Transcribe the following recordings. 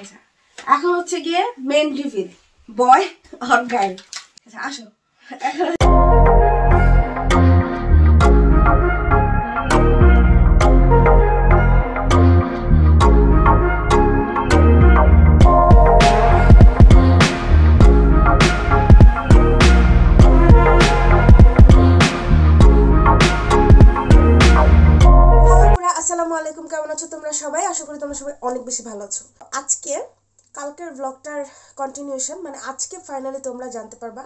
আচ্ছা, এখন হচ্ছে গিয়ে মেন রিভিল বয় আর গার্ল আচ্ছা আসো। এখন আশা করি তোমরা সবাই অনেক বেশি ভালো আছো। আজকে, কালকের ব্লগটার কন্টিনিউশন মানে আজকে ফাইনালি তোমরা জানতে পারবা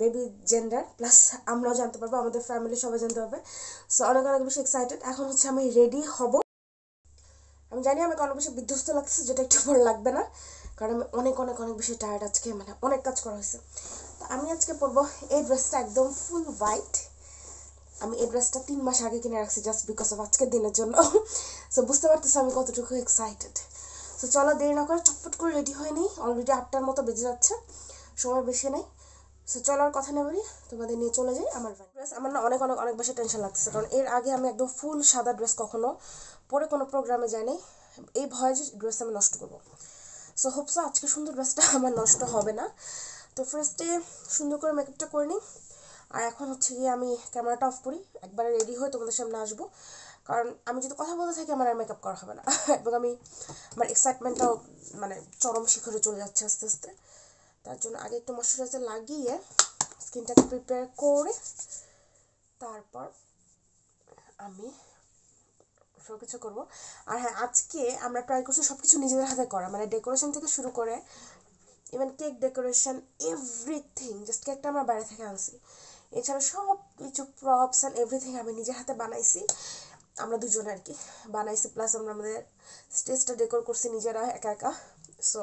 বেবি জেন্ডার প্লাস আমরাও জানতে পারব, আমাদের ফ্যামিলি সবাই জানতে পারবে। সো অনেক অনেক বেশি এক্সাইটেড এখন হচ্ছে আমি রেডি হব। আমি জানি আমাকে অনেক বেশি বিধ্বস্ত লাগছে যেটা একটু পরে লাগবে না, কারণ আমি অনেক অনেক অনেক বেশি টায়ার্ড আজকে মানে অনেক কাজ করা হয়েছে। তো আমি আজকে পরবো এই ড্রেসটা একদম ফুল হোয়াইট আমি এই ড্রেসটা তিন মাস আগে কিনে রাখছি জাস্ট বিকজ অফ আজকের দিনের জন্য। সো বুঝতে পারতেছি আমি কতটুকু এক্সাইটেড সো চলো দেরি না করে চটপট করে রেডি হয়ে নিই। অলরেডি আটটার মতো বেজে যাচ্ছে। সময় বেশি নেই। সো চলো আর কথা না বলি। তোমাদের নিয়ে চলে যাই আমার ড্রেস আমার না অনেক অনেক অনেক বেশি টেনশন লাগতেছে। কারণ এর আগে আমি একদম ফুল সাদা ড্রেস কখনো পরে কোনো প্রোগ্রামে যাইনি। এই ভয়ে যে ড্রেস আমি নষ্ট করব। সো হোপসো আজকে সুন্দর ড্রেসটা আমার নষ্ট হবে না। তো ফার্স্টে সুন্দর করে মেকআপটা করে নিই। আর এখন হচ্ছে গিয়ে আমি ক্যামেরাটা অফ করি, একবারে রেডি হয়ে তোমাদের সামনে আসব। কারণ আমি যদি কথা বলতে থাকি, আমার আর মেকআপ করা হবে না। এবং আমি আমার এক্সাইটমেন্টটাও মানে চরম শিখরে চলে যাচ্ছে আস্তে আস্তে। তার জন্য আগে একটু ময়শ্চারাইজার লাগিয়ে স্কিনটাকে প্রিপেয়ার করে তারপর আমি সব কিছু করব। আর হ্যাঁ আজকে আমরা ট্রাই করছি সব কিছু নিজেদের হাতে করা। মানে ডেকোরেশন থেকে শুরু করে even cake decoration everything just কেকটা আমরা বাইরে থেকে আনছি। এছাড়া সব কিছু প্রপস অ্যান্ড এভরিথিং আমি নিজের হাতে বানাইছি। আমরা দুজনে আর কি। বানাইছি প্লাস আমরা আমাদের স্টেজটা ডেকোর করছি নিজেরা একা একা। সো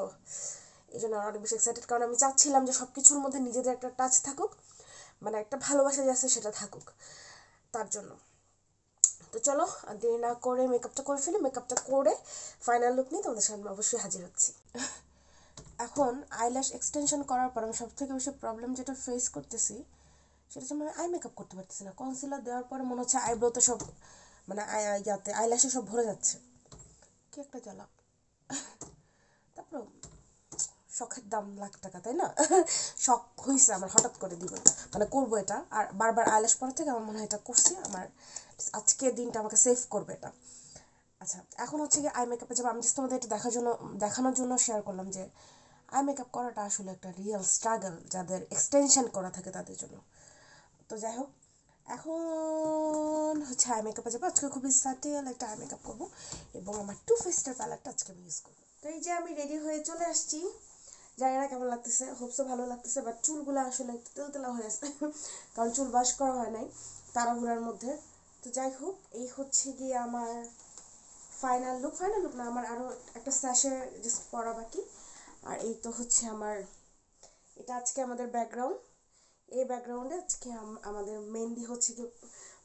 এই জন্য অনেক বেশি এক্সাইটেড কারণ আমি চাচ্ছিলাম যে সব কিছুর মধ্যে নিজেদের একটা টাচ থাকুক মানে একটা ভালোবাসা যে আছে সেটা থাকুক, তার জন্য। তো চলো দেরি না করে মেকআপটা করে ফেলি। মেকআপটা করে ফাইনাল লুক নিয়ে তোমাদের সামনে অবশ্যই হাজির হচ্ছি। এখন আইল্যাশ এক্সটেনশন করার পর আমি সব থেকে বেশি প্রবলেম যেটা ফেস করতেছি সেটা হচ্ছে আমি আই মেকআপ করতে পারতেছি না। কনসিলার দেওয়ার পরে মনে হচ্ছে আইব্রোতে সব মানে ইয়াতে আইল্যাশে সব ভরে যাচ্ছে। কি একটা জ্বালা তারপর শখের দাম লাখ টাকা, তাই না? শখ হয়েছে আমার, হঠাৎ করে দিব মানে করব এটা। আর বারবার আইল্যাশ পরে থেকে আমার মনে হয় এটা করছি, আমার আজকের দিনটা আমাকে সেভ করবে এটা। আচ্ছা এখন হচ্ছে কি আই মেকআপে যাব। আমি জাস্ট তোমাদের এটা দেখার জন্য, দেখানোর জন্য শেয়ার করলাম যে আই মেকআপ করাটা আসলে একটা রিয়েল স্ট্রাগল যাদের এক্সটেনশন করা থাকে তাদের জন্য। তো যাই হোক, এখন হচ্ছে আই মেকআপে যাব। আজকে খুবই সাটেল একটা আই মেকআপ করব এবং আমার টু ফেস্টার প্যালেটটা আজকে আমি ইউজ করব। তো এই যে আমি রেডি হয়ে চলে আসছি, জানি না কেমন লাগতেছে হোপসো ভালো লাগতেছে বাট চুলগুলো আসলে একটু তেলতেলা হয়ে আছে, কারণ চুল বাস করা হয় নাই তাড়াহুড়ার মধ্যে। তো যাই হোক, এই হচ্ছে গিয়ে আমার ফাইনাল লুক ফাইনাল লুক না, আমার আরও একটা স্যাশে জাস্ট পরা বাকি। আর এই তো হচ্ছে আমার, এটা আজকে আমাদের ব্যাকগ্রাউন্ড এই ব্যাকগ্রাউন্ডে আজকে আম- আমাদের মেনলি হচ্ছে কি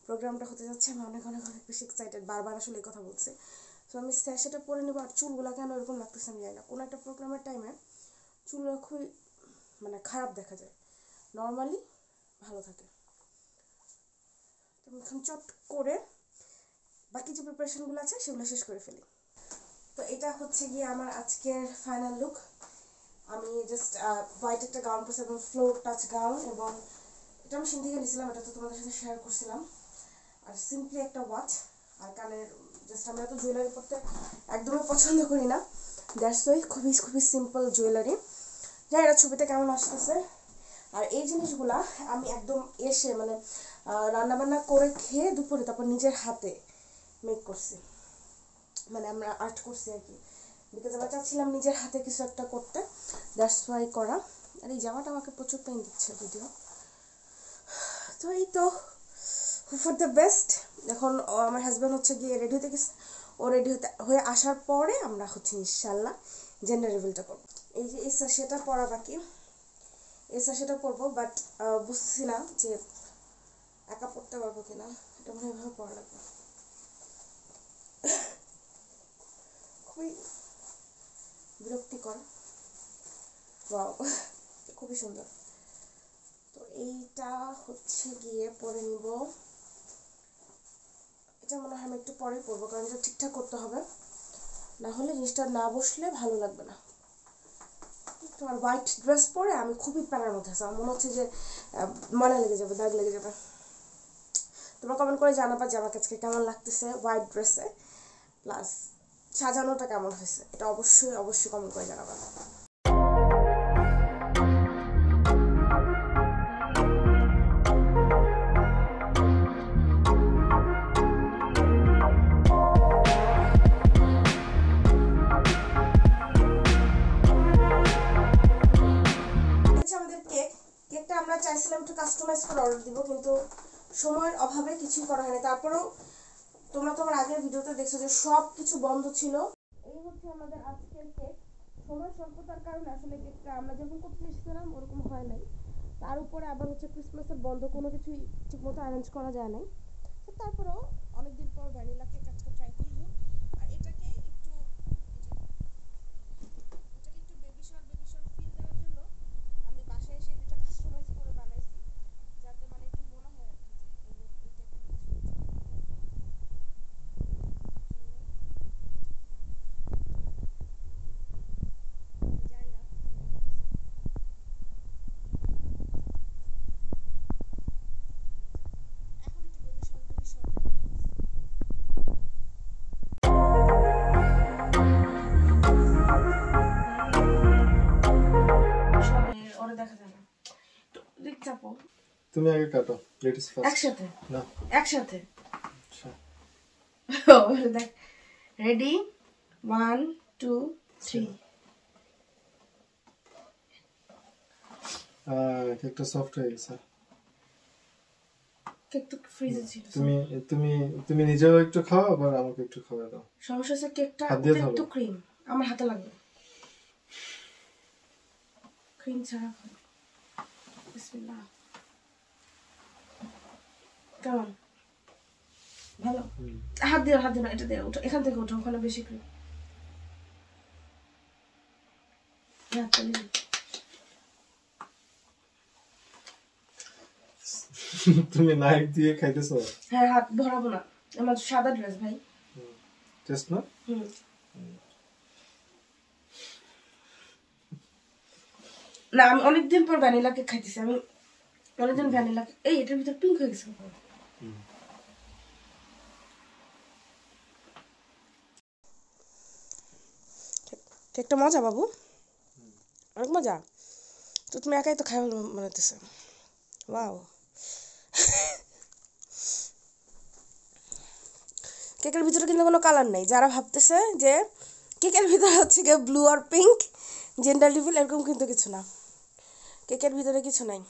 প্রোগ্রামটা হতে যাচ্ছে। আমি অনেক অনেক অনেক বেশি এক্সাইটেড বারবার আসলে এই কথা বলছি। তো আমি স্যাশেটা পরে নেব আর চুলগুলো কেন এরকম লাগতেছে আমি জানি না। কোনো একটা প্রোগ্রামের টাইমে চুলগুলো খুবই মানে খারাপ দেখা যায়। নর্মালি ভালো থাকে। আমি এখন চট করে বাকি যে প্রিপারেশনগুলো আছে, সেগুলো শেষ করে ফেলি। তো এটা হচ্ছে গিয়ে আমার আজকের ফাইনাল লুক আমি জাস্ট হোয়াইট একটা গাউন পরছি এবং ফ্লোর টাচ গাউন এবং এটা আমি সিন থেকে নিয়েছিলাম এটা তো তোমাদের সাথে শেয়ার করছিলাম। আর সিম্পলি একটা ওয়াচ আর কানের জাস্ট আমি এত জুয়েলারি পরতে একদমই পছন্দ করি না। দ্যাটস ওয়াই খুবই খুবই সিম্পল জুয়েলারি জানি না ছবিতে কেমন আসতেছে? আর এই জিনিসগুলা আমি একদম এসে মানে রান্নাবান্না করে খেয়ে দুপুরে তারপর নিজের হাতে মেক করছি। মানে আমরা আর্ট করছি আর কি। বিকজ আমরা চাচ্ছিলাম নিজের হাতে কিছু একটা করতে। দ্যাটস ওয়াই করা। আর এই জামাটা আমাকে প্রচুর পেন দিচ্ছে যদিও তো এই তো ফর দ্য বেস্ট এখন আমার হাজব্যান্ড হচ্ছে গিয়ে রেডি হতে গেছে। ও রেডি হতে, হয়ে আসার পরে আমরা হচ্ছে ইনশাল্লাহ জেন্ডার রিভিলটা করব। এই যে, এই সেটা পরা বাকি। এই সেটা পরবো বাট বুঝছি না যে একা পড়তে পারব কিনা। এটা মনে হয় এভাবে পড়া লাগবে। খুবই বিরক্তিকর। ওয়াও, খুবই সুন্দর। তো এইটা হচ্ছে গিয়ে পরে নিব। এটা মনে হয় আমি একটু পরে পরবো, কারণ এটা ঠিকঠাক করতে হবে। না হলে জিনিসটা না বসলে ভালো লাগবে না। তোমার হোয়াইট ড্রেস পরে আমি খুবই প্যারার মধ্যে আছি। আমার মনে হচ্ছে যে ময়লা লেগে যাবে, দাগ লেগে যাবে। তোমরা কমেন্ট করে জানাবা যে আমার কাছে কেমন লাগতেছে হোয়াইট ড্রেসে প্লাস সাজানোটা কেমন হয়েছে? এটা অবশ্যই অবশ্যই কমেন্ট করে জানাবা হচ্ছে আমাদের কেক কেকটা আমরা চাইছিলাম একটু কাস্টমাইজ করে অর্ডার দিব, কিন্তু সময়ের অভাবে কিছুই করা হয়নি। তারপরেও তোমরা তোমার আগের ভিডিওতে দেখছ যে সব কিছু বন্ধ ছিল। এই হচ্ছে আমাদের আজকের কেক সময় স্বল্পতার কারণে আসলে কেকটা আমরা যখন করতে চেয়েছিলাম ওরকম হয় নাই। তার উপরে আবার হচ্ছে ক্রিসমাসের বন্ধ, কোনো কিছুই ঠিকমতো অ্যারেঞ্জ করা যায় নাই। তারপরেও অনেকদিন পর ভ্যানিলা তুমি আগে কাটো লেডিস ফার্স্ট একসাথে? না। একসাথে? আচ্ছা। দেখ। Ready one two three ah, কেকটা সফট হয়ে গেছে কেক ফ্রিজে ছিল তুমি তুমি তুমি নিজেও একটু খাও আবার আমাকে একটু খাওয়া দাও। সমস্যা হচ্ছে কেকটা একটু ক্রিম আমার হাতে লাগবে। ক্রিম ছাড়া বিসমিল্লাহ। কেমন? ভালো? হাত দিও হাত দিও এটা ওঠো এখান থেকে ওঠো ওখানে বেশি তুমি নাইফ দিয়ে খাইতেছো? হ্যাঁ হাত ভরাবো না। আমার সাদা ড্রেস ভাই। টেস্ট না? হুম। না আমি অনেকদিন পর ভ্যানিলা কেক খাইতেছি। আমি অনেকদিন ভ্যানিলা এই এটার ভিতর পিঙ্ক হয়ে গেছে। কেকটা মজা, বাবু? অনেক মজা? তো তুমি একাই তো খাই বানাইতেছে ওয়াও। কেকের ভিতরে কিন্তু কোনো কালার নেই। যারা ভাবতেছে যে কেকের ভিতরে হচ্ছে গিয়ে ব্লু আর পিঙ্ক, জেন্ডার রিভিল, এরকম কিন্তু কিছু না। কেকের ভিতরে কিছু নাই।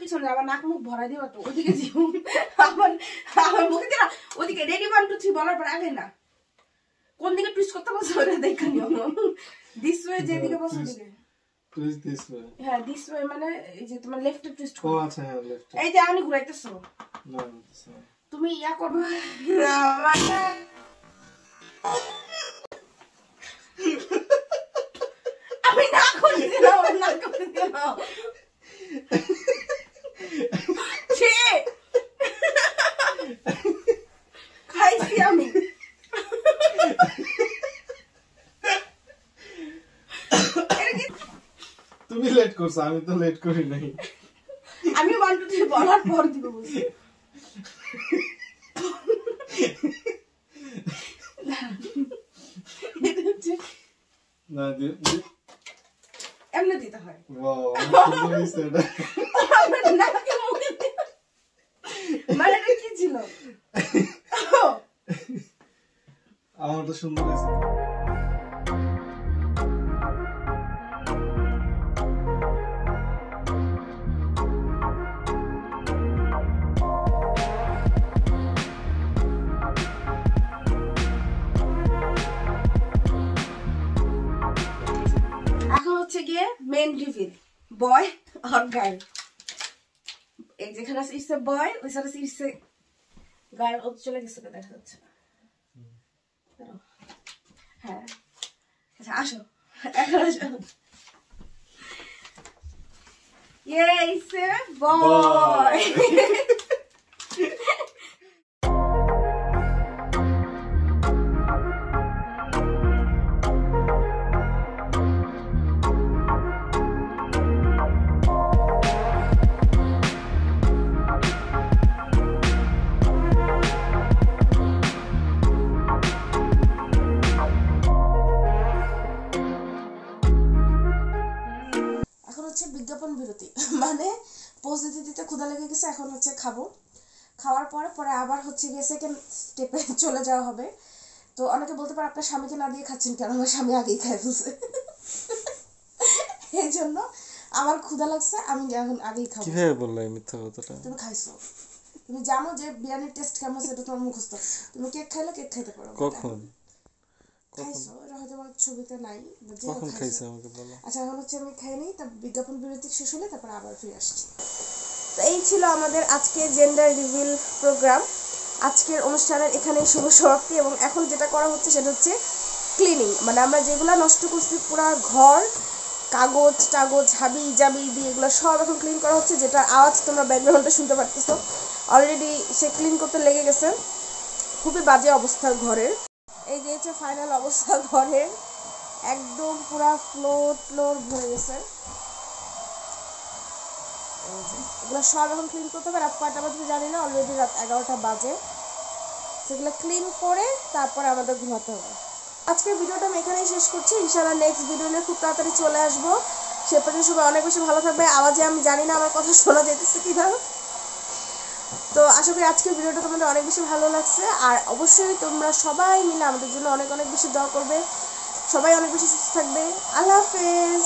পিছনে আবার নাক মুখ ভরা দিও তো। ওদিকে আমার আমার মুখে দিও ওদিকে রেডি ওয়ান টু থ্রি বলার পর আগে না। কোন দিকে টুইস্ট করতে বলছো ওটা দেখে নিও। দিস ওয়ে যেদিকে বসো দিস ওয়ে হ্যাঁ দিস ওয়ে মানে এই যে তোমার লেফটে টুইস্ট ও আচ্ছা হ্যাঁ লেফট এই যে আমি ঘুরাইতেছো। না. তুমি ইয়া করবে আমি না করে দিলাম না করে দিলাম ছি! খাইছি আমি তুমি লেট করছ আমি তো লেট করি নাই। আমি ওয়ান টু থ্রি বলার পর দিব এটা না এমনি দিতে হয়। মানে এটা কি ছিল? আমার তো সুন্দর হয়েছে গার্ল এই যেখানে আছে বয় ওই সাথে আছে গায়ের ও চলে গেছে দেখা যাচ্ছে হ্যাঁ। আচ্ছা আসো। এখন আসো। Yay, sir, boy! Boy pose দিতে দিতে ক্ষুধা লেগে গেছে এখন হচ্ছে খাব। খাওয়ার পরে পরে আবার হচ্ছে গিয়ে সেকেন্ড স্টেপে চলে যাওয়া হবে। তো অনেকে বলতে পারে আপনার স্বামীকে না দিয়ে খাচ্ছেন কেন? আমার স্বামী আগেই খাই ফেলছে। এই জন্য আমার ক্ষুধা লাগছে আমি এখন আগেই খাব। কীভাবে বললা এই মিথ্যা কথাটা? তুমি খাইছো। তুমি জানো যে বিরিয়ানির টেস্ট কেমন সেটা তোমার মুখস্থ। তুমি কেক খাইলে কেক খাইতে পারো। কখন? খাইছো? এটা হয়তো আমার ছবিতে নাই but কখন খাইছো। আমাকে বলো। আচ্ছা এখন হচ্ছে আমি খাই নিই তার বিজ্ঞাপন বিরতি শেষ হলে তারপর আবার ফিরে আসছি। তো এই ছিল আমাদের আজকে জেন্ডার রিভিল প্রোগ্রাম আজকের অনুষ্ঠানের এখানেই শুভ সমাপ্তি এবং এখন যেটা করা হচ্ছে সেটা হচ্ছে ক্লিনিং মানে আমরা যেগুলো নষ্ট করছি পুরো ঘর কাগজ টাগজ হাবি জাবি দিয়ে এগুলো সব এখন ক্লিন করা হচ্ছে যেটা আওয়াজ তোমরা ব্যাকগ্রাউন্ডে শুনতে পারতেছো। অলরেডি সে ক্লিন করতে লেগে গেছে। খুবই বাজে অবস্থা ঘরের। এই যে হচ্ছে ফাইনাল অবস্থা ঘরের একদম পুরা ফ্লোর ফ্লোর ভরে গেছে। এগুলো সব এখন ক্লিন করতে হবে। রাত কয়টা বাজে জানি না অলরেডি রাত এগারোটা বাজে। সেগুলো ক্লিন করে তারপরে আমাদের ঘুমাতে হবে। আজকের ভিডিওটা আমি এখানেই শেষ করছি। ইনশাআল্লাহ নেক্সট ভিডিও নিয়ে খুব তাড়াতাড়ি চলে আসব। সে পর্যন্ত সবাই অনেক বেশি ভালো থাকবে। আওয়াজে আমি জানি না আমার কথা শোনা যেতেছে কিনা। তো আশা করি আজকের ভিডিওটা তোমাদের অনেক বেশি ভালো লাগছে। আর অবশ্যই তোমরা সবাই মিলে আমাদের জন্য অনেক অনেক বেশি দোয়া করবে। সবাই অনেক বেশি সুস্থ থাকবে। আল্লাহ হাফেজ।